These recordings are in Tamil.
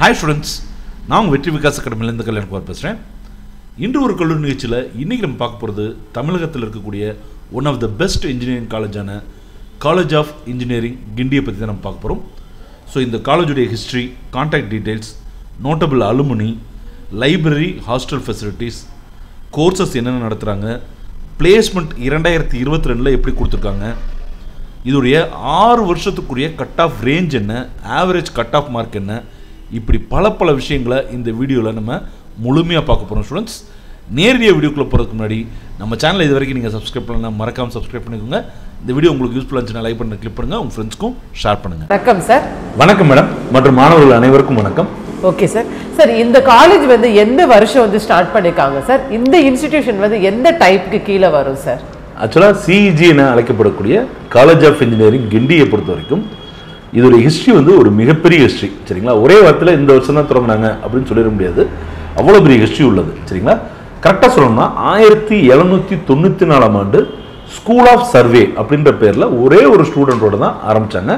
ஹாய் ஸ்டூடெண்ட்ஸ் நான் உங்கள் வெற்றி விகாஸ் அகாடமிலேருந்து கல்யாணகுமார் பேசுகிறேன் இன்று ஒரு கல்லூரி நிகழ்ச்சியில் இன்றைக்கி நம்ம பார்க்க போகிறது தமிழகத்தில் இருக்கக்கூடிய one of the best engineering காலேஜான college of engineering கிண்டியை பற்றி தான் நம்ம பார்க்க போகிறோம் ஸோ இந்த காலேஜுடைய history contact details notable alumni library hostel facilities courses என்னென்ன நடத்துகிறாங்க பிளேஸ்மெண்ட் இரண்டாயிரத்தி இருபத்தி ரெண்டில் எப்படி கொடுத்துருக்காங்க இதோடைய ஆறு வருஷத்துக்குரிய கட் ஆஃப் ரேஞ்ச் என்ன ஆவரேஜ் கட் ஆஃப் மார்க் என்ன இப்படி பல பல விஷயங்களை இந்த வீடியோவில் நம்ம முழுமையாக பார்க்க போகிறோம் ஸ்டூடெண்ட்ஸ் நேரடியாக வீடியோக்குள்ளே போகிறதுக்கு முன்னாடி நம்ம சேனலை இது வரைக்கும் நீங்கள் சப்ஸ்கிரைப் பண்ணலாம் மறக்காமல் சப்ஸ்கிரைப் பண்ணிக்கோங்க. இந்த வீடியோ உங்களுக்கு யூஸ்ஃபுல்லாக இருந்துச்சுன்னா லைக் பண்ண கிளிக் பண்ணுங்கள் உங்கள் ஃப்ரெண்ட்ஸ்க்கும் ஷேர் பண்ணுங்கள் வணக்கம் சார் வணக்கம் மேடம் மற்றும் மாணவர்கள் அனைவருக்கும் வணக்கம். ஓகே சார் சார் இந்த காலேஜ் வந்து எந்த வருஷம் வந்து ஸ்டார்ட் பண்ணிருக்காங்க சார் இந்த இன்ஸ்டிடியூஷன் வந்து எந்த டைப்க்கு கீழே வரும் சார் ஆக்சுவலாக சிஇஜி என அழைக்கப்படக்கூடிய காலேஜ் ஆஃப் இன்ஜினியரிங் கிண்டியை பொறுத்த வரைக்கும் இதோடைய ஹிஸ்ட்ரி வந்து ஒரு மிகப்பெரிய ஹிஸ்ட்ரி சரிங்களா? ஒரே வாரத்தில் இந்த வருஷம் தான் தொடங்கினாங்க அப்படின்னு சொல்லிட முடியாது. அவ்வளோ பெரிய ஹிஸ்ட்ரி உள்ளது சரிங்களா? கரெக்டாக சொல்லணும்னா ஆயிரத்தி எழுநூற்றி தொண்ணூற்றி நாலாம் ஆண்டு ஸ்கூல் ஆஃப் சர்வே அப்படின்ற பேரில் ஒரே ஒரு ஸ்டூடெண்ட்டோட தான் ஆரம்பித்தாங்க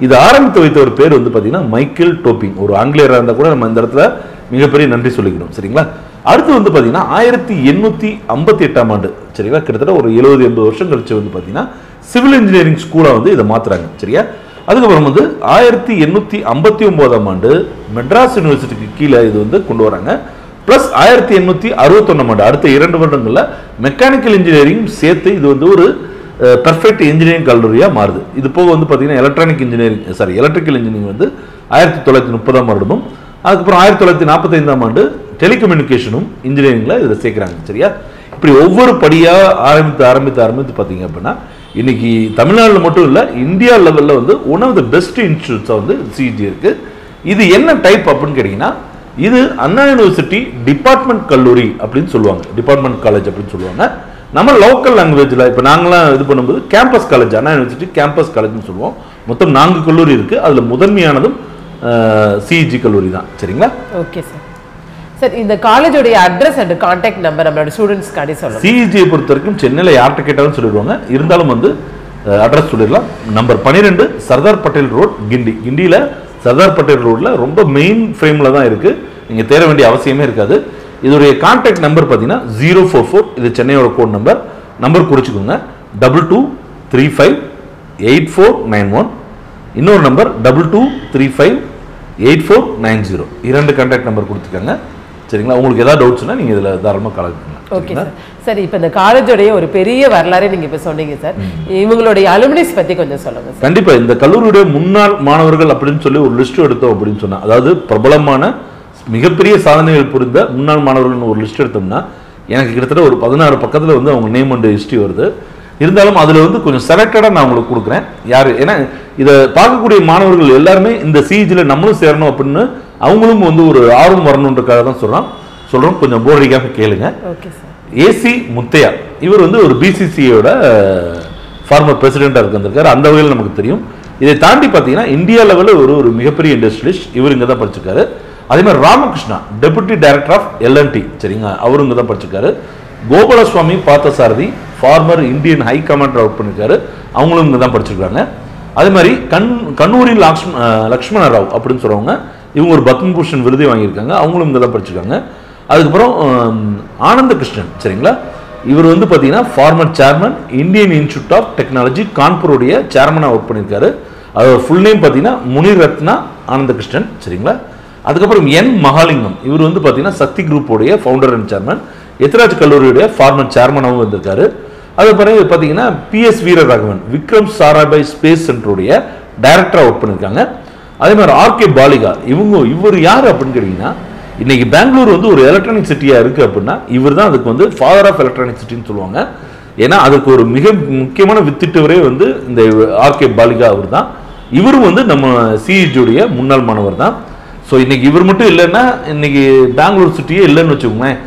இது ஆரம்பித்து வைத்த ஒரு பேர் வந்து பார்த்தீங்கன்னா மைக்கேல் டோப்பிங் ஒரு ஆங்கிலேயராக இருந்தால் கூட நம்ம இந்த இடத்துல மிகப்பெரிய நன்றி சொல்லிக்கணும் சரிங்களா? அடுத்து வந்து பார்த்தீங்கன்னா ஆயிரத்தி எண்ணூற்றி ஐம்பத்தி எட்டாம் ஆண்டு சரிங்களா? கிட்டத்தட்ட ஒரு எழுபது எண்பது வருஷம் கழிச்சு வந்து பார்த்தீங்கன்னா சிவில் இன்ஜினியரிங் ஸ்கூலாக வந்து இதை மாற்றுறாங்க சரியா? அதுக்கப்புறம் வந்து ஆயிரத்தி எண்ணூற்றி ஐம்பத்தி ஒம்போதாம் ஆண்டு மெட்ராஸ் யூனிவர்சிட்டிக்கு கீழே இது வந்து கொண்டு வராங்க. ப்ளஸ் ஆயிரத்தி எண்ணூற்றி அறுபத்தொன்னாம் ஆண்டு அடுத்த இரண்டு வருடங்களில் மெக்கானிக்கல் இன்ஜினியரிங் சேர்த்து இது வந்து ஒரு பெர்ஃபெக்ட் இன்ஜினியரிங் கல்லூரியாக மாறுது. இது போக வந்து பார்த்தீங்கன்னா electronic engineering sorry electrical engineering வந்து ஆயிரத்தி தொள்ளாயிரத்தி முப்பதாம் வருடமும் அதுக்கப்புறம் ஆயிரத்தி தொள்ளாயிரத்தி நாற்பத்தைந்தாம் ஆண்டு டெலிகம்யூனிகேஷனும் இன்ஜினியரிங்கில் இதில் சேர்க்குறாங்க சரியா? இப்படி ஒவ்வொரு படியாக ஆரம்பித்து ஆரம்பித்து ஆரம்பித்து பார்த்தீங்க அப்படின்னா இன்னைக்கு தமிழ்நாட்டில் மட்டும் இல்லை இந்தியா லெவலில் வந்து ஒன் ஆஃப் த பெஸ்ட் இன்ஸ்டியூட்ஸாக வந்து சிஜி இருக்கு. இது என்ன டைப் அப்படின்னு கேட்டிங்கன்னா இது அண்ணா யூனிவர்சிட்டி டிபார்ட்மெண்ட் கல்லூரி அப்படின்னு சொல்லுவாங்க. டிபார்ட்மெண்ட் காலேஜ் அப்படின்னு சொல்லுவாங்க. நம்ம லோக்கல் லாங்குவேஜில் இப்போ நாங்களாம் இது பண்ணும்போது campus college Anna university campus காலேஜ்னு சொல்லுவோம். மொத்தம் நான்கு கல்லூரி இருக்குது அதில் முதன்மையானதும் சிஇஜி கல்லூரி தான். சரிங்களா? ஓகே சார் சார் இந்த காலேஜோடைய அட்ரஸ் அண்ட் கான்டாக்ட் நம்பர் நம்மளோட ஸ்டூடெண்ட்ஸ்க்காண்டி சொல்லுங்க. சிஇஜியை பொறுத்த வரைக்கும் சென்னையில் யார்கிட்ட கேட்டாலும் சொல்லிடுவாங்க. இருந்தாலும் வந்து அட்ரஸ் சொல்லிடலாம். நம்பர் பன்னிரெண்டு சர்தார் பட்டேல் ரோட் கிண்டி. கிண்டியில் சர்தார் பட்டேல் ரோட்டில் ரொம்ப மெயின் ஃப்ரேமில் தான் இருக்குது நீங்கள் தேட வேண்டிய அவசியமே இருக்காது. இதோடைய கான்டாக்ட் நம்பர் பார்த்தீங்கன்னா ஜீரோ ஃபோர் ஃபோர் இது சென்னையோட code number number குறிச்சிக்கோங்க. Double two three five eight four nine one இன்னொரு number double two three five eight four nine zero இரண்டு கான்டாக்ட் நம்பர் கொடுத்துருக்காங்க. சரிங்களா? உங்களுக்கு ஏதாவது டவுட்ஸ்னா நீங்கள் இதில் தாராளமாக கலந்துக்கங்க ஓகே சார் சார் இப்போ இந்த காலேஜோடைய ஒரு பெரிய வரலாறு நீங்க இப்போ சொன்னீங்க சார் இவங்களுடைய அலுமினிஸ் பத்தி கொஞ்சம் சொல்லுங்க சார் கண்டிப்பா. இந்த கல்லூரியுடைய முன்னாள் மாணவர்கள் அப்படின்னு சொல்லி ஒரு லிஸ்ட் எடுத்தோம் அப்படின்னு சொன்னா அதாவது பிரபலமான மிகப்பெரிய சாதனைகள் புரிந்த முன்னாள் மாணவர்கள்னு ஒரு லிஸ்ட் எடுத்தோம்னா எனக்கு கிட்டத்தட்ட ஒரு பதினாறு பக்கத்துல வந்து அவங்க நேம் அண்ட் ஹிஸ்ட்ரி வருது. இருந்தாலும் அதுல வந்து கொஞ்சம் செலக்டடா நான் உங்களுக்கு கொடுக்குறேன். யாரு? ஏன்னா இதை பார்க்கக்கூடிய மாணவர்கள் எல்லாருமே இந்த சிஜியில் நம்மளும் சேரணும் அப்படின்னு அவங்களும் வந்து ஒரு ஆர்வம் வரணுன்றக்காக தான் சொல்றோம் சொல்றோம். கொஞ்சம் போர்டிக்காக கேளுங்க. ஏசி முத்தையா. இவர் வந்து ஒரு பிசிசியோட ஃபார்மர் பிரசிடென்ட்டாக இருந்திருக்காரு அந்த வகையில் நமக்கு தெரியும். இதை தாண்டி பார்த்தீங்கன்னா இந்தியா லெவலில் ஒரு ஒரு மிகப்பெரிய இண்டஸ்ட்ரியலிஸ்ட் இவர் இங்கே தான் படிச்சிருக்காரு. அதே மாதிரி Ramakrishna deputy director of L and T சரிங்க அவரும் இங்கே தான் படிச்சிருக்காரு. Gopalaswamy Parthasarathy former Indian high commander work பண்ணியிருக்காரு அவங்களும் இங்கே தான் படிச்சிருக்காங்க. அதே மாதிரி கண் கண்ணூரில் லக்ஷ்ம லக்ஷ்மண ராவ் அப்படின்னு சொல்றவங்க இவங்க ஒரு பத்மபூஷன் விருதை வாங்கியிருக்காங்க. அவங்களும் இங்கே தான் படிச்சிருக்காங்க. அதுக்கப்புறம் ஆனந்த கிருஷ்ணன் சரிங்களா? இவர் வந்து பார்த்தீங்கன்னா former chairman Indian institute of technology கான்பூருடைய சேர்மனாக ஒர்க் பண்ணியிருக்காரு. அதோட ஃபுல் நேம் பார்த்தீங்கன்னா முனிர் ரத்னா ஆனந்த கிருஷ்ணன் சரிங்களா? அதுக்கப்புறம் என் மகாலிங்கம். இவர் வந்து பார்த்தீங்கன்னா சக்தி குரூப்போடைய ஃபவுண்டர் அண்ட் சேர்மன் எத்ராஜ் கல்லூரியுடைய ஃபார்மர் சேர்மனாகவும் வந்திருக்காரு. அது பிறகு பார்த்தீங்கன்னா பிஎஸ் வீரராகவன் விக்ரம் சாராபாய் ஸ்பேஸ் சென்டருடைய டைரக்டராக ஒர்க் பண்ணியிருக்காங்க. அதே மாதிரி ஆர்கே பாலிகா இவங்க இவர் யார் அப்படின்னு கேட்டிங்கன்னா இன்றைக்கி பெங்களூர் வந்து ஒரு எலக்ட்ரானிக் சிட்டியாக இருக்குது அப்படின்னா இவர் தான் அதுக்கு வந்து ஃபாதர் ஆஃப் எலக்ட்ரானிக் சிட்டின்னு சொல்லுவாங்க. ஏன்னா அதுக்கு ஒரு மிக முக்கியமான வித்திட்டவரே வந்து இந்த ஆர்கே பாலிகா அவர் தான் இவரும் வந்து நம்ம சிஹெச்சுடைய முன்னாள் மாணவர் தான் ஸோ இன்றைக்கி இவர் மட்டும் இல்லைன்னா இன்றைக்கி பெங்களூர் சிட்டியே இல்லைன்னு வச்சுக்கோங்களேன்.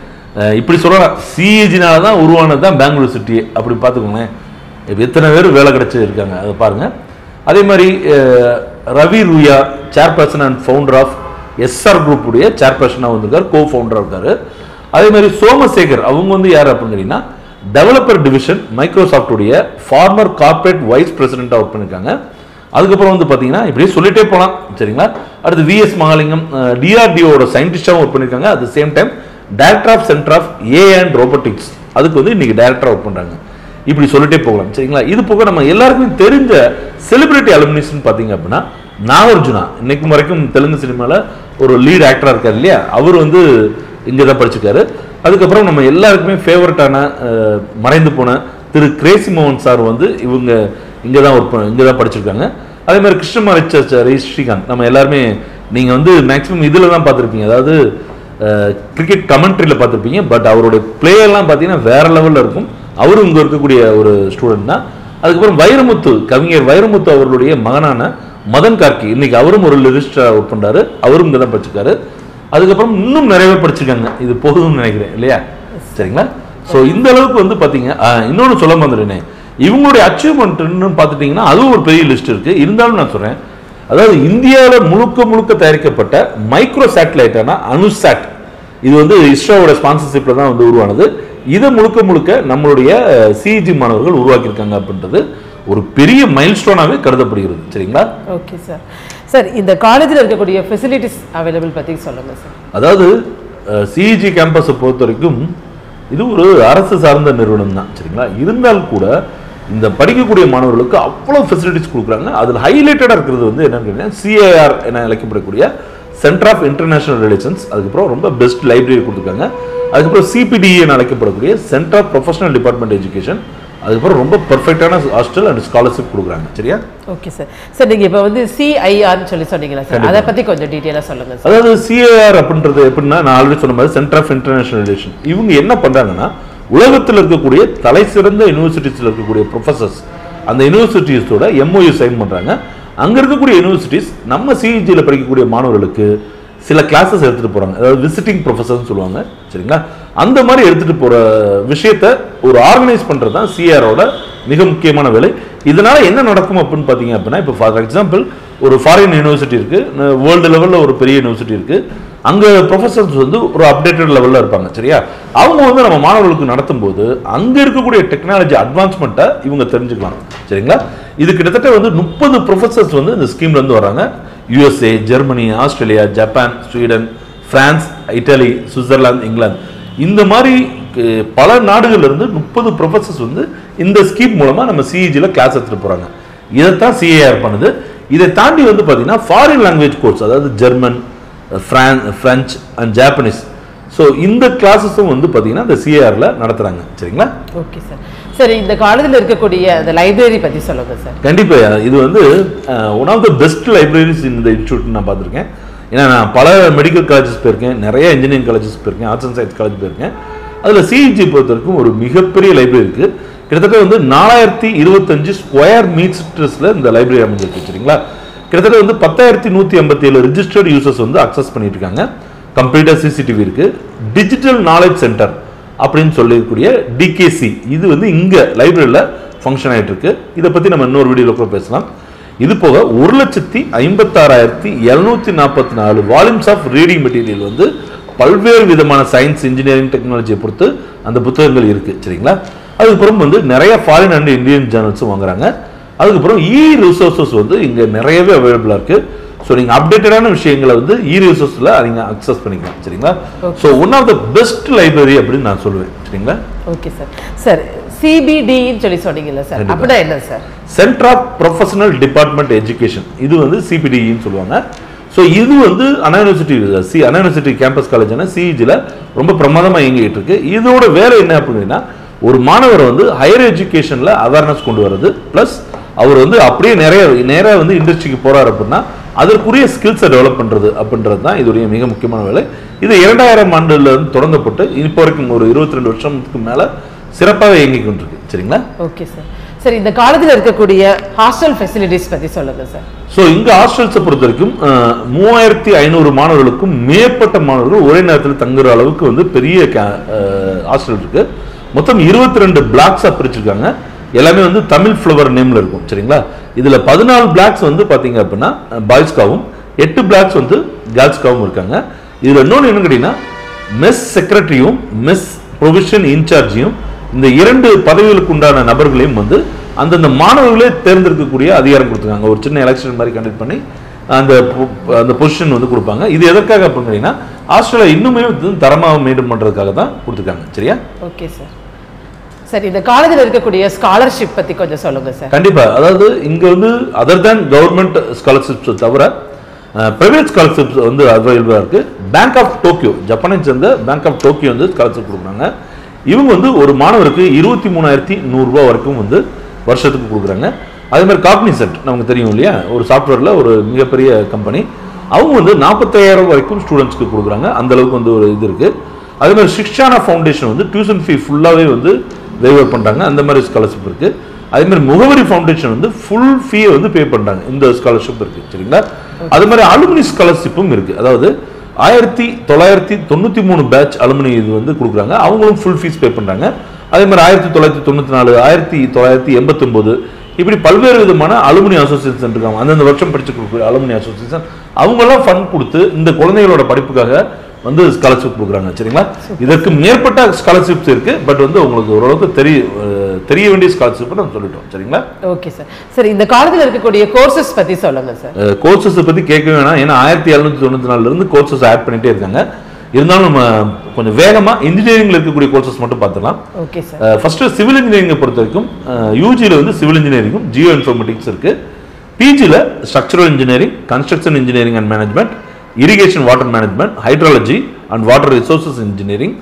இப்படி சொல்லலாம். சிஇஜினால தான் உருவானது தான் பெங்களூர் சிட்டியே அப்படி பார்த்துக்கோங்களேன். எத்தனை பேர் வேலை கிடைச்சி இருக்காங்க அதை பாருங்க. அதே மாதிரி Ravi Ruia chairperson and founder of Essar குரூப்புடைய சேர்பர்சனாக வந்திருக்கார் கோ ஃபவுண்டராக இருக்கார். அதே மாதிரி சோமசேகர் அவங்க வந்து யார் அப்படின்னு கேட்டிங்கன்னா டெவலப்பர் டிவிஷன் மைக்ரோசாஃப்டுடைய ஃபார்மர் கார்ப்பரேட் வைஸ் பிரசிடென்ட்டாக ஒர்க் பண்ணியிருக்காங்க அதுக்கப்புறம் வந்து பார்த்தீங்கன்னா இப்படியே சொல்லிட்டே போகலாம் சரிங்களா? அடுத்து விஎஸ் மகாலிங்கம் டிஆர்டிஓட சயின்டிஸ்டாகவும் ஒர்க் பண்ணியிருக்காங்க at same time director of centre of A and robotics அதுக்கு வந்து இன்றைக்கி டேரக்டராக ஒர்க் பண்ணுறாங்க இப்படி சொல்லிட்டே போகலாம் சரிங்களா? இது போக நம்ம எல்லாருக்குமே தெரிஞ்ச செலிபிரிட்டி அலுமினிஸ்னு பார்த்தீங்க அப்படின்னா நாகார்ஜுனா. இன்னைக்கு வரைக்கும் தெலுங்கு சினிமாவில் ஒரு லீட் ஆக்டராக இருக்கார் இல்லையா? அவர் வந்து இங்கே தான் படிச்சிருக்காரு. அதுக்கப்புறம் நம்ம எல்லாருக்குமே ஃபேவரட்டான மறைந்து போன திரு கிரேசி மோகன் சார் வந்து இவங்க இங்கே தான் ஒர்க் இங்கே தான் படிச்சிருக்காங்க. அதே மாதிரி கிருஷ்ணமாரி ஸ்ரீகாந்த் நம்ம எல்லாருமே நீங்கள் வந்து மேக்ஸிமம் இதில் தான் பார்த்துருப்பீங்க. அதாவது கிரிக்கெட் கமெண்ட்ரியில் பார்த்துருப்பீங்க. பட் அவருடைய பிளேயர்லாம் பார்த்தீங்கன்னா வேற லெவலில் இருக்கும். அவரும் இங்கே இருக்கக்கூடிய ஒரு ஸ்டூடெண்ட் தான். அதுக்கப்புறம் வைரமுத்து கவிஞர் வைரமுத்து அவர்களுடைய மகனான மதன் கார்கி இன்னைக்கு அவரும் ஒரு லிரிஸ்டாக ஒர்க் பண்ணுறாரு அவரும் இங்கே தான் படிச்சிருக்காரு. அதுக்கப்புறம் இன்னும் நிறைய பேர் படிச்சிருக்காங்க. இது போதும்னு நினைக்கிறேன் இல்லையா? சரிங்களா? ஸோ இந்த அளவுக்கு வந்து பார்த்தீங்க இன்னொன்று சொல்ல வந்துடுனே இவங்களுடைய அச்சீவ்மெண்ட்னு பார்த்துட்டிங்கன்னா அதுவும் ஒரு பெரிய லிஸ்ட் இருக்கு. இருந்தாலும் நான் சொல்கிறேன் அதாவது இந்தியாவில் முழுக்க முழுக்க தயாரிக்கப்பட்ட மைக்ரோ சேட்டலைட்டான அனுசாட் இது வந்து இஸ்ரோவோட ஸ்பான்சர்ஷிப்பில் தான் வந்து உருவானது. இதை முழுக்க முழுக்க நம்மளுடைய சிஇஜி மாணவர்கள் உருவாக்கியிருக்காங்க அப்படின்றது. ஒரு பெரிய மைல்ஸ்டோனாகவே கருதப்படுகிறது. சரிங்களா? ஓகே சார் சார் இந்த காலேஜில் இருக்கக்கூடிய ஃபெசிலிட்டிஸ் அவைலபிள் பற்றி சொல்லுங்க சார் அதாவது சிஇஜி கேம்பஸை பொறுத்த வரைக்கும் இது ஒரு அரசு சார்ந்த நிறுவனம் தான் சரிங்களா? இருந்தாலும் கூட இந்த படிக்கக்கூடிய மாணவர்களுக்கு அவ்வளோ ஃபெசிலிட்டிஸ் கொடுக்குறாங்க. அதில் ஹைலைட்டடாக இருக்கிறது வந்து என்னன்னு கேட்டீங்கன்னா சிஏஆர் என அழைக்கப்படக்கூடிய சென்டர் ஆஃப் இன்டர்நேஷனல் ரிலேஷன்ஸ் அதுக்கப்புறம் ரொம்ப பெஸ்ட் லைப்ரரி கொடுத்துருக்காங்க. அதுக்கப்புறம் சிபிடிஇ என அழைக்கப்படக்கூடிய centre of professional department education அதுக்கப்புறம் ரொம்ப பர்ஃபெக்டான ஹாஸ்டல் அண்ட் ஸ்காலர்ஷிப் கொடுக்குறாங்க. சரியா? ஓகே சார் சார் நீங்கள் இப்போ வந்து சிஐஆர்னு சொல்லி சொன்னீங்களா சார் அதை பற்றி கொஞ்சம் டீட்டெயிலாக சொல்லுங்க சார் அதாவது சிஏஆர் அப்படின்றது எப்படின்னா நான் ஆல்ரெடி சொன்ன மாதிரி சென்டர் ஆஃப் இன்டர்நேஷனல் ரிலேஷன் இவங்க என்ன பண்றாங்கன்னா உலகத்தில் இருக்கக்கூடிய தலை சிறந்த யூனிவர்சிட்டிஸில் இருக்கக்கூடிய ப்ரொஃபசர்ஸ் அந்த யூனிவர்சிட்டிஸோட எம்ஓயு சைன் பண்றாங்க. அங்க இருக்கக்கூடிய யூனிவர்சிட்டிஸ் நம்ம சிஇஜியில் படிக்கக்கூடிய மாணவர்களுக்கு சில கிளாஸஸ் எடுத்துகிட்டு போகிறாங்க அதாவது விசிட்டிங் ப்ரொஃபஸர்னு சொல்லுவாங்க. சரிங்களா? அந்த மாதிரி எடுத்துகிட்டு போகிற விஷயத்த ஒரு ஆர்கனைஸ் பண்ணுறது தான் சிஆரோட மிக முக்கியமான வேலை. இதனால் என்ன நடக்கும் அப்படின்னு பார்த்தீங்க அப்படின்னா இப்போ ஃபார் எக்ஸாம்பிள் ஒரு ஃபாரின் யூனிவர்சிட்டி இருக்குது வேர்ல்டு லெவலில் ஒரு பெரிய யூனிவர்சிட்டி இருக்குது அங்கே ப்ரொஃபசர்ஸ் வந்து ஒரு அப்டேட்டட் லெவலில் இருப்பாங்க. சரியா? அவங்க வந்து நம்ம மாணவர்களுக்கு நடத்தும் போது இருக்கக்கூடிய டெக்னாலஜி அட்வான்ஸ்மெண்ட்டை இவங்க தெரிஞ்சுக்கலாம். சரிங்களா? இது கிட்டத்தட்ட வந்து முப்பது ப்ரொஃபசர்ஸ் வந்து இந்த ஸ்கீம்லேருந்து வராங்க. USA Germany Australia Japan Sweden France Italy Switzerland England இந்த மாதிரி பல நாடுகள்ல இருந்து முப்பது ப்ரொஃபசர்ஸ் வந்து இந்த ஸ்கீம் மூலமாக நம்ம சிஇஜியில் கிளாஸ் எடுத்துகிட்டு போகிறாங்க இதைத்தான் சிஏஆர் பண்ணுது. இதை தாண்டி வந்து பார்த்தீங்கன்னா ஃபாரின் லாங்குவேஜ் கோர்ஸ் அதாவது German fran French and Japanese so இந்த கிளாஸஸும் வந்து பார்த்தீங்கன்னா இந்த சிஏஆரில் நடத்துகிறாங்க சரிங்களா? ஓகே சார் சரி இந்த காலத்தில் இருக்கக்கூடிய அந்த லைப்ரரி பற்றி சொல்லுங்க சார் கண்டிப்பாக இது வந்து one of the best libraries இந்த இன்ஸ்டியூட் நான் பார்த்துருக்கேன். ஏன்னா நான் பல மெடிக்கல் காலேஜஸ் போயிருக்கேன் நிறைய இன்ஜினியரிங் காலேஜஸ் போயிருக்கேன் ஆர்ட்ஸ் அண்ட் சயின்ஸ் காலேஜ் போயிருக்கேன். அதில் சிஇஜி பொறுத்த வரைக்கும் ஒரு மிகப்பெரிய லைப்ரரி இருக்குது கிட்டத்தட்ட வந்து நாலாயிரத்தி இருபத்தஞ்சு ஸ்கொயர் மீட்டர்ஸில் இந்த லைப்ரரி அமைஞ்சிருக்கு சரிங்களா? கிட்டத்தட்ட வந்து பத்தாயிரத்தி நூற்றி ஐம்பத்தி ஏழு ரிஜிஸ்டர்டு யூசர்ஸ் வந்து அக்சஸ் பண்ணிட்டு இருக்காங்க. கம்ப்ளீட்டாக சிசிடிவி இருக்குது டிஜிட்டல் நாலேஜ் சென்டர் அப்படின்னு சொல்லக்கூடிய டிகேசி இது வந்து இங்கே லைப்ரரியில் ஃபங்க்ஷன் ஆகிட்டு இருக்கு. இதை பற்றி நம்ம இன்னொரு வீடியோவில் கூட பேசலாம். இது போக ஒரு லட்சத்தி ஐம்பத்தாறாயிரத்தி எழுநூத்தி நாற்பத்தி நாலு வால்யூம்ஸ் ஆஃப் ரீடிங் மெட்டீரியல் வந்து பல்வேறு விதமான சயின்ஸ் இன்ஜினியரிங் டெக்னாலஜியை பொறுத்து அந்த புத்தகங்கள் இருக்குது சரிங்களா? அதுக்கப்புறம் வந்து நிறைய ஃபாரின் அண்ட் இந்தியன் ஜேர்னல்ஸும் வாங்குறாங்க. அதுக்கப்புறம் இ ரிசோர்ஸஸ் வந்து இங்கே நிறையவே அவைலபிளாக இருக்குது ஸோ நீங்கள் அப்டேட்டடான விஷயங்களை வந்து இ ரிசோர்ஸில் நீங்கள் அக்சஸ் பண்ணிக்கலாம் சரிங்களா? So one of the best library அப்படின்னு நான் சொல்லுவேன் சரிங்களா? ஓகே சார் சார் சிபிடின்னு சொல்லி சொன்னீங்கல்ல சார். அப்படின்னா என்ன sir centre of professional department education இது வந்து சிபிடின்னு சொல்லுவாங்க. ஸோ இது வந்து Anna university C Anna university campus காலேஜான சிஇஜியில் ரொம்ப பிரமாதமாக இயங்கிட்டு இருக்கு. இதோட வேலை என்ன அப்படின்னா ஒரு மாணவர் வந்து ஹையர் எஜுகேஷனில் அவேர்னஸ் கொண்டு வர்றது. ப்ளஸ் அவர் வந்து அப்படியே நிறைய நேராக வந்து இண்டஸ்ட்ரிக்கு போறாரு அப்படின்னா அதற்குரிய ஸ்கில்ஸை டெவலப் பண்ணுறது அப்படின்றது தான் இதோடைய மிக முக்கியமான வேலை. இது இரண்டாயிரம் ஆண்டுல இருந்து தொடங்கப்பட்டு இப்போ வரைக்கும் ஒரு இருபத்தி ரெண்டு வருஷத்துக்கு மேலே சிறப்பாக இயங்கிக் கொண்டிருக்கு. சரிங்களா? ஓகே சார் சரி இந்த காலேஜில் இருக்கக்கூடிய ஹாஸ்டல் ஃபெசிலிட்டிஸ் பற்றி சொல்லுங்க சார் ஸோ இங்க ஹாஸ்டல்ஸை பொறுத்த வரைக்கும் மூவாயிரத்தி ஐநூறு மாணவர்களுக்கும் மேற்பட்ட மாணவர்கள் ஒரே நேரத்தில் தங்குற அளவுக்கு வந்து பெரிய ஹாஸ்டல் இருக்கு. மொத்தம் இருபத்தி ரெண்டு பிளாக்ஸாக பிரிச்சிருக்காங்க. எல்லாமே வந்து தமிழ் ஃப்ளவர் நேம்ல இருக்கும் சரிங்களா? இதில் பதினாலு பிளாக்ஸ் வந்து பார்த்தீங்க அப்படின்னா பாய்ஸ்காவும் எட்டு பிளாக்ஸ் வந்து கேர்ள்ஸ்காவும் இருக்காங்க. இதில் இன்னொன்று என்ன கேட்டிங்கன்னா மெஸ் செக்ரட்டரியும் மெஸ் ப்ரொவிஷன் இன்சார்ஜையும் இந்த இரண்டு பதவிகளுக்கு உண்டான நபர்களையும் வந்து அந்தந்த மாணவர்களே தேர்ந்தெடுக்கக்கூடிய அதிகாரம் கொடுத்துருக்காங்க. ஒரு சின்ன எலெக்ஷன் மாதிரி கண்டக்ட் பண்ணி அந்த அந்த பொசிஷன் வந்து கொடுப்பாங்க. இது எதற்காக அப்படிங்கிறீங்கன்னா ஆஸ்திரேலியா இன்னுமே தரமாக மெயின்டைன் பண்ணுறதுக்காக தான் கொடுத்துருக்காங்க சரியா? ஓகே சார் சார் இந்த காலேஜில் இருக்கக்கூடிய ஸ்காலர்ஷிப் பற்றி கொஞ்சம் சொல்லுங்கள் சார் கண்டிப்பாக அதாவது இங்கே வந்து அதர் தேன் கவர்மெண்ட் ஸ்காலர்ஷிப்ஸ் தவிர பிரைவேட் ஸ்காலர்ஷிப்ஸ் வந்து அவைலபிளாக இருக்குது பேங்க் ஆஃப் டோக்கியோ ஜப்பானை சேர்ந்த பேங்க் ஆஃப் டோக்கியோ வந்து ஸ்காலர்ஷிப் கொடுக்குறாங்க. இவங்க வந்து ஒரு மாணவருக்கு இருபத்தி மூணாயிரத்தி நூறுரூவா வரைக்கும் வந்து வருஷத்துக்கு கொடுக்குறாங்க. அதே மாதிரி காக்னிசென்ட் நமக்கு தெரியும் இல்லையா? ஒரு சாஃப்ட்வேரில் ஒரு மிகப்பெரிய கம்பெனி அவங்க வந்து நாற்பத்தாயிரம் வரைக்கும் ஸ்டூடெண்ட்ஸ்க்கு கொடுக்குறாங்க. அந்த அளவுக்கு வந்து ஒரு இது இருக்குது அதே மாதிரி சிக்ஷானா ஃபவுண்டேஷன் வந்து டியூஷன் ஃபீ ஃபுல்லாகவே வந்து வேவர் பண்ணுறாங்க அந்த மாதிரி ஸ்காலர்ஷிப் இருக்கு. அதே மாதிரி முகவரி ஃபவுண்டேஷன் வந்து ஃபுல் ஃபீயை வந்து பே பண்ணுறாங்க இந்த ஸ்காலர்ஷிப் இருக்கு. சரிங்களா? அது மாதிரி அலுமினி ஸ்காலர்ஷிப்பும் இருக்கு. அதாவது ஆயிரத்தி தொள்ளாயிரத்தி தொண்ணூற்றி மூணு பேட்ச் அலுமினி இது வந்து கொடுக்குறாங்க. அவங்களும் ஃபுல் ஃபீஸ் பே பண்ணுறாங்க அதே மாதிரி ஆயிரத்தி தொள்ளாயிரத்தி தொண்ணூற்றி நாலு ஆயிரத்தி தொள்ளாயிரத்தி எண்பத்தொம்போது இப்படி பல்வேறு விதமான அலுமினி அசோசியேஷன் இருக்காங்க. அந்தந்த வருஷம் படிச்சு கொடுக்குற அலுமினி அசோசியேஷன் அவங்கெல்லாம் ஃபண்ட் கொடுத்து இந்த குழந்தைகளோட படிப்புக்காக வந்து ஸ்காலர்ஷிப் கொடுக்குறாங்க சரிங்களா? இதற்கு மேற்பட்ட ஸ்காலர்ஷிப்ஸ் இருக்கு பட் வந்து உங்களுக்கு ஓரளவுக்கு தெரிய தெரிய வேண்டிய ஸ்காலர்ஷிப் நம்ம சொல்லிட்டோம் சரிங்களா? ஓகே சார் சரி இந்த காலேஜில் இருக்கக்கூடிய கோர்சஸ் பத்தி சொல்லுங்க சார் கோர்சஸ் பத்தி கேட்க வேணாம். ஏன்னா ஆயிரத்தி எழுநூத்தி தொண்ணூத்தி நாலுல இருந்து கோர்சஸ் ஆட் பண்ணிட்டே இருக்காங்க. இருந்தாலும் நம்ம கொஞ்சம் வேகமா இன்ஜினியரிங்ல இருக்கக்கூடிய கோர்சஸ் மட்டும் பார்த்துக்கலாம். ஓகே சார் ஃபர்ஸ்ட் சிவில் இன்ஜினியரிங்கை பொறுத்த வரைக்கும் யூஜியில் வந்து சிவில் இன்ஜினியரிங்கும் ஜியோ இன்ஃபர்மேட்டிக்ஸ் இருக்கு. பிஜியில் structural engineering construction engineering and management irrigation water management hydrology and water resources engineering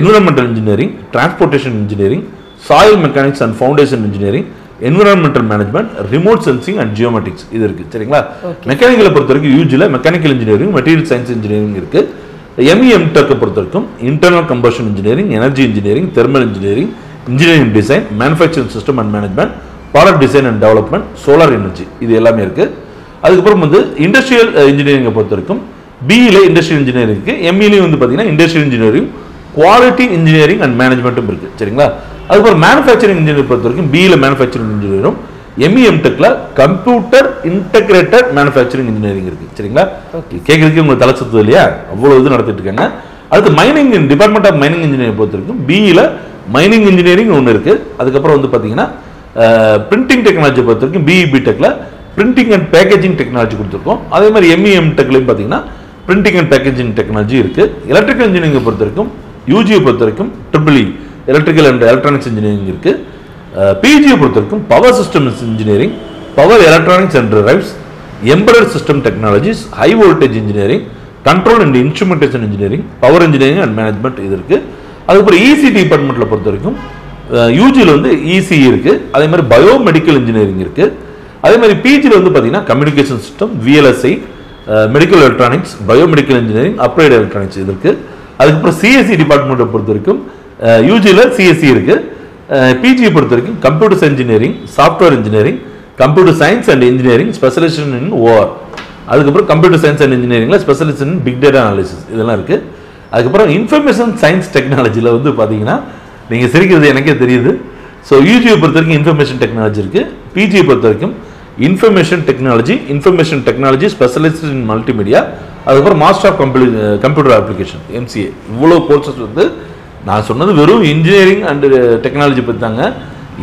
environmental engineering transportation engineering soil mechanics and foundation engineering environmental management remote sensing and geometrics இது இருக்கு. சரிங்களா? மெக்கானிக்கலை பொறுத்த வரைக்கும் யூஜியில் mechanical engineering material science engineering இருக்கு. எம்இஎம் டெக்கை பொறுத்த வரைக்கும் internal combustion engineering energy engineering thermal engineering engineering design manufacturing system and management product design and development solar energy இது எல்லாமே இருக்கு. அதுக்கப்புறம் வந்து இண்டஸ்ட்ரியல் இன்ஜினியரிங்கை பொறுத்த வரைக்கும் பிஇல இண்டஸ்ட்ரியல் இன்ஜினியரிங் இருக்கு எம்இலையும் வந்து பார்த்தீங்கன்னா industrial engineering quality engineering and மேனேஜ்மெண்ட்டும் இருக்கு சரிங்களா? அதுக்கப்புறம் மேனுஃபேக்சரிங் இன்ஜினியர் பொறுத்த வரைக்கும் பிஇல மேனுஃபேக்சரிங் இன்ஜினியரும் எம்இஎம் டெக்ல கம்ப்யூட்டர் இன்டகிரேட்டட் மேனுஃபேக்சரிங் இன்ஜினியரிங் இருக்கு சரிங்களா? கேட்கறதுக்கு உங்களுக்கு தலை சுத்துது இல்லையா? அவ்வளவு இது நடத்திட்டு இருக்காங்க. அடுத்து mining department of mining engineering பொறுத்த வரைக்கும் பிஇல மைனிங் இன்ஜினியரிங் ஒன்று இருக்கு. அதுக்கப்புறம் வந்து பார்த்தீங்கன்னா பிரிண்டிங் டெக்னாலஜி பொறுத்த வரைக்கும் பிஇ பிடெக்ல பிரிண்டிங் அண்ட் பேக்கேஜிங் டெக்னாலஜி கொடுத்துருக்கோம். அதே மாதிரி எம்இஎம் டெக்லையும் பார்த்தீங்கன்னா பிரிண்டிங் அண்ட் பேக்கேஜிங் டெக்னாலஜி இருக்குது எலக்ட்ரிக்கல் இன்ஜினியரிங்கை பொறுத்த வரைக்கும் யூஜியை பொறுத்த வரைக்கும் triple E electrical and electronics engineering இருக்குது பிஜியை பொறுத்த வரைக்கும் power systems engineering power electronics and drives embedded system technologies high voltage engineering control and instrumentation engineering power engineering and management இது இருக்குது அதுக்கப்புறம் இசி டிபார்ட்மெண்ட்டில் பொறுத்த வரைக்கும் யூஜியில் வந்து இசி இருக்குது அதே மாதிரி பயோமெடிக்கல் இன்ஜினியரிங் இருக்குது அதே மாதிரி பிஜியில் வந்து பார்த்தீங்கன்னா communication system VLSI medical electronics biomedical engineering applied electronics இது அதுக்கப்புறம் சிஎஸ்சி டிபார்ட்மெண்ட்டை பொறுத்த வரைக்கும் யூஜியில் சிஎஸ்சி இருக்குது பிஜியை பொறுத்த வரைக்கும் computers engineering software engineering computer science and engineering specialisation in OR அதுக்கப்புறம் computer science and இன்ஜினியரிங்ல specialist in big data analysis இதெல்லாம் இருக்குது அதுக்கப்புறம் இன்ஃபர்மேஷன் சயின்ஸ் டெக்னாலஜியில் வந்து பார்த்தீங்கன்னா நீங்கள் சிரிக்கிறது எனக்கே தெரியுது. ஸோ யூஜியை பொறுத்த வரைக்கும் இன்ஃபர்மேஷன் டெக்னாலஜி இருக்குது பிஜியை பொறுத்த வரைக்கும் information technology information technology specialised in multimedia அதுக்கப்புறம் master of computer computer application MCA இவ்வளோ கோர்சஸ் வந்து நான் சொன்னது வெறும் இன்ஜினியரிங் அண்ட் டெக்னாலஜி பற்றி தாங்க.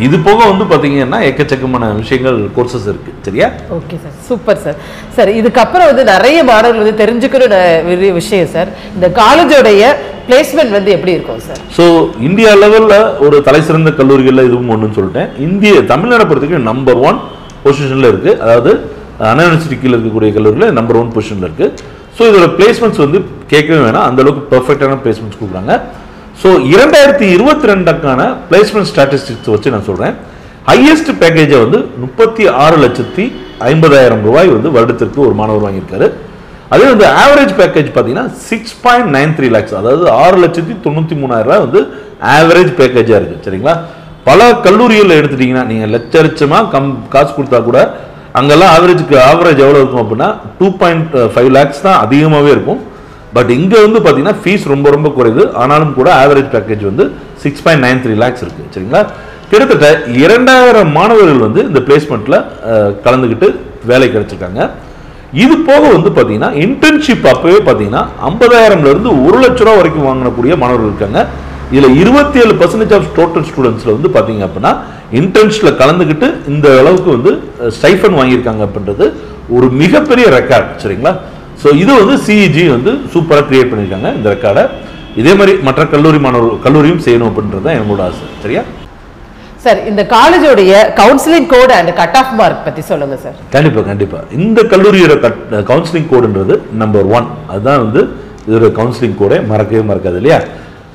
இது போக வந்து பார்த்தீங்கன்னா எக்கச்சக்கமான விஷயங்கள் கோர்சஸ் இருக்கு. சரியா? Okay sir super sir sir இதுக்கப்புறம் வந்து நிறைய மாணவர்கள் வந்து தெரிஞ்சுக்கணும் நிறைய விஷயம் சார் இந்த காலேஜோடைய பிளேஸ்மெண்ட் வந்து எப்படி இருக்கும் சார் ஸோ இந்தியா லெவலில் ஒரு தலை சிறந்த கல்லூரிகளில் இதுவும் ஒன்றுன்னு சொல்லிட்டேன். இந்திய தமிழ்நாடை பொறுத்தவரைக்கும் நம்பர் ஒன் பொசிஷனில் இருக்குது அதாவது அண்ணா யூனிவர்சிட்டி கீழே இருக்கக்கூடிய கல்லூரியில் நம்பர் ஒன் பொசிஷனில் இருக்குது ஸோ இதோட பிளேஸ்மெண்ட்ஸ் வந்து கேட்கவே வேணாம். அந்தளவுக்கு பர்ஃபெக்டான பிளேஸ்மெண்ட்ஸ் கொடுக்குறாங்க. ஸோ இரண்டாயிரத்தி இருபத்தி ரெண்டுக்கான பிளேஸ்மெண்ட் ஸ்டாட்டிஸ்டிக்ஸ் வச்சு நான் சொல்கிறேன் ஹையஸ்ட் பேக்கேஜை வந்து முப்பத்தி ஆறு லட்சத்தி ஐம்பதாயிரம் ரூபாய் வந்து வருடத்திற்கு ஒரு மாணவர் வாங்கியிருக்காரு. அதே வந்து ஆவரேஜ் பேக்கேஜ் பார்த்தீங்கன்னா six point nine three lakhs அதாவது ஆறு லட்சத்தி தொண்ணூற்றி மூணாயிரம் ரூபாய் வந்து ஆவரேஜ் பேக்கேஜாக இருக்குது சரிங்களா? பல கல்லூரிகளில் எடுத்துட்டீங்கன்னா நீங்கள் லட்ச லட்சமாக கம் காசு கொடுத்தா கூட அங்கெல்லாம் ஆவரேஜுக்கு ஆவரேஜ் எவ்வளோ இருக்கும் அப்படின்னா டூ பாயிண்ட் ஃபைவ் லேக்ஸ் தான் அதிகமாகவே இருக்கும். பட் இங்கே வந்து பார்த்தீங்கன்னா ஃபீஸ் ரொம்ப ரொம்ப குறையுது ஆனாலும் கூட ஆவரேஜ் பேக்கேஜ் வந்து six point nine three lakhs இருக்குது சரிங்களா? கிட்டத்தட்ட இரண்டாயிரம் மாணவர்கள் வந்து இந்த பிளேஸ்மெண்ட்டில் uh, கலந்துக்கிட்டு வேலை கிடைச்சிருக்காங்க. இது போக வந்து பார்த்தீங்கன்னா இன்டர்ன்ஷிப் அப்போவே பார்த்தீங்கன்னா ஐம்பதாயிரம்லேருந்து ஒரு லட்ச ரூபா வரைக்கும் வாங்கக்கூடிய மாணவர்கள் இருக்காங்க. இதில் இருபத்தி ஏழு பர்சன்டேஜ் ஆஃப் டோட்டல் ஸ்டூடெண்ட்ஸில் வந்து பார்த்தீங்க அப்படின்னா இன்டர்ன்ஷிப்பில் கலந்துக்கிட்டு இந்த அளவுக்கு வந்து ஸ்டைஃபன் வாங்கியிருக்காங்க அப்படின்றது ஒரு மிகப்பெரிய ரெக்கார்ட் சரிங்களா? ஸோ இது வந்து சிஇஜி வந்து சூப்பராக கிரியேட் பண்ணியிருக்காங்க இந்த ரெக்கார்டை இதே மாதிரி மற்ற கல்லூரி மாணவர்கள் கல்லூரியும் செய்யணும் அப்படின்றது தான் என்னோட ஆசை சரியா? சார் இந்த காலேஜோடைய counselling code and cut off mark பத்தி சொல்லுங்க சார் கண்டிப்பா கண்டிப்பா. இந்த கல்லூரியோட கவுன்சிலிங் கோடுன்றது நம்பர் ஒன் அதுதான் வந்து இதோட கவுன்சிலிங் கோடை மறக்கவே மறக்காது இல்லையா?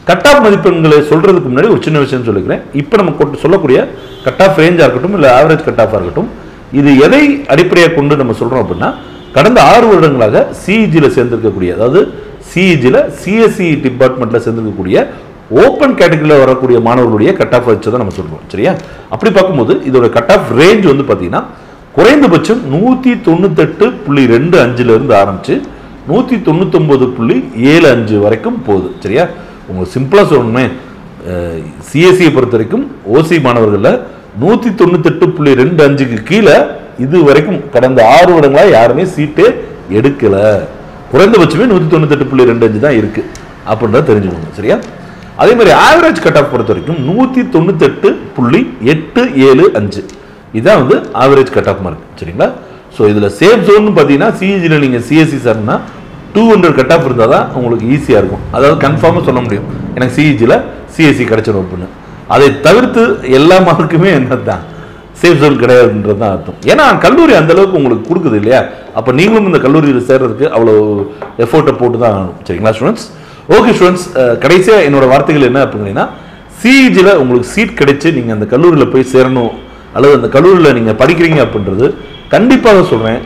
கட் ஆஃப் மதிப்பெண்களை சொல்றதுக்கு முன்னாடி ஒரு சின்ன விஷயம் சொல்லிக்கிறேன். இப்போ நம்ம கொண்டு சொல்லக்கூடிய கட் ஆஃப் ரேஞ்சாக இருக்கட்டும் இல்லை ஆவரேஜ் கட் ஆஃபாக இருக்கட்டும் இது எதை அடிப்படையாக கொண்டு நம்ம சொல்றோம் அப்படின்னா கடந்த ஆறு வருடங்களாக சிஇஜியில் சேர்ந்திருக்கக்கூடிய அதாவது சிஇஜியில் சிஎஸ்சி டிபார்ட்மெண்ட்டில் சேர்ந்திருக்கக்கூடிய ஓப்பன் கேட்டகரியில் வரக்கூடிய மாணவர்களுடைய கட் ஆஃப் வச்சு தான் நம்ம சொல்கிறோம் சரியா? அப்படி பார்க்கும்போது இதோட கட் ஆஃப் ரேஞ்ச் வந்து பார்த்தீங்கன்னா குறைந்தபட்சம் நூற்றி தொண்ணூத்தெட்டு புள்ளி ரெண்டு அஞ்சுலேருந்து ஆரம்பித்து நூற்றி தொண்ணூத்தொம்பது புள்ளி ஏழு அஞ்சு வரைக்கும் போகுது. சரியா? உங்களுக்கு சிம்பிளாக சொல்லணுமே சிஎஸ்சியை பொறுத்த வரைக்கும் ஓசி மாணவர்களில் நூற்றி தொண்ணூத்தெட்டு புள்ளி ரெண்டு அஞ்சுக்கு கீழே இது வரைக்கும் கடந்த ஆறு வருடங்களா யாருமே சீட்டே எடுக்கலை. குறைந்தபட்சமே நூற்றி தொண்ணூத்தெட்டு புள்ளி ரெண்டு அஞ்சு தான் இருக்குது அப்படின்றத தெரிஞ்சுக்கணும் சரியா? அதே மாதிரி ஆவரேஜ் கட் ஆஃப் பொறுத்த வரைக்கும் நூற்றி தொண்ணூத்தெட்டு புள்ளி எட்டு ஏழு அஞ்சு. இதுதான் வந்து ஆவரேஜ் கட் ஆஃப் மார்க் சரிங்களா? ஸோ இதில் சேஃப் ஜோன் பார்த்தீங்கன்னா சிஇஜியில் நீங்கள் சிஎஸ்சி சார்னா டூ ஹண்ட்ரட் கட் ஆஃப் இருந்தால் தான் உங்களுக்கு ஈஸியாக இருக்கும். அதாவது கன்ஃபார்மாக சொல்ல முடியும். எனக்கு சிஇஜியில் சிஎஸ்சி கிடச்சிடும் அப்படின்னு. அதை தவிர்த்து எல்லா மார்க்குமே என்ன தான் சேஃப் ஜோன் கிடையாதுன்றது தான் அர்த்தம். ஏன்னா கல்லூரி அந்த அளவுக்கு உங்களுக்கு கொடுக்குது இல்லையா? அப்போ நீங்களும் இந்த கல்லூரியில் சேர்றதுக்கு அவ்வளோ எஃபோர்ட்டை போட்டு தான் ஆகணும். சரிங்களா ஸ்டூடெண்ட்ஸ் ஓகே ஸ்டூடெண்ட்ஸ் கடைசியாக என்னோடய வார்த்தைகள் என்ன அப்படின்னா சிஇஜியில் உங்களுக்கு சீட் கிடைச்சி நீங்கள் அந்த கல்லூரியில் போய் சேரணும். அல்லது அந்த கல்லூரியில் நீங்கள் படிக்கிறீங்க அப்படின்றது கண்டிப்பாக சொல்கிறேன்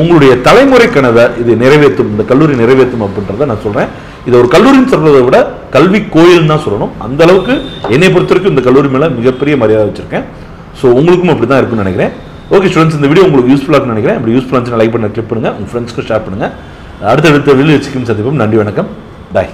உங்களுடைய தலைமுறை கனவை இது நிறைவேற்றும் இந்த கல்லூரி நிறைவேற்றும் அப்படின்றத நான் சொல்கிறேன் இதை ஒரு கல்லூரின்னு சொல்றதை விட கல்வி கோயில்னு தான் சொல்லணும். அந்த அளவுக்கு என்னை பொறுத்த வரைக்கும் இந்த கல்லூரி மேலே மிகப்பெரிய மரியாதை வச்சிருக்கேன். ஸோ உங்களுக்கும் அப்படி தான் இருக்கும்னு நினைக்கிறேன். ஓகே ஸ்டூடெண்ட்ஸ் இந்த வீடியோ உங்களுக்கு யூஸ்ஃபுல்லாக நினைக்கிறேன். இப்படி யூஸ்ஃபுல்லாக லைக் பண்ண கிளிக் பண்ணுங்கள் உங்கள் ஃப்ரெண்ட்ஸ்க்கு ஷேர் பண்ணுங்கள் அடுத்தடுத்த வீடியோ வச்சுக்கும் சந்திப்போம். நன்றி வணக்கம். பாய்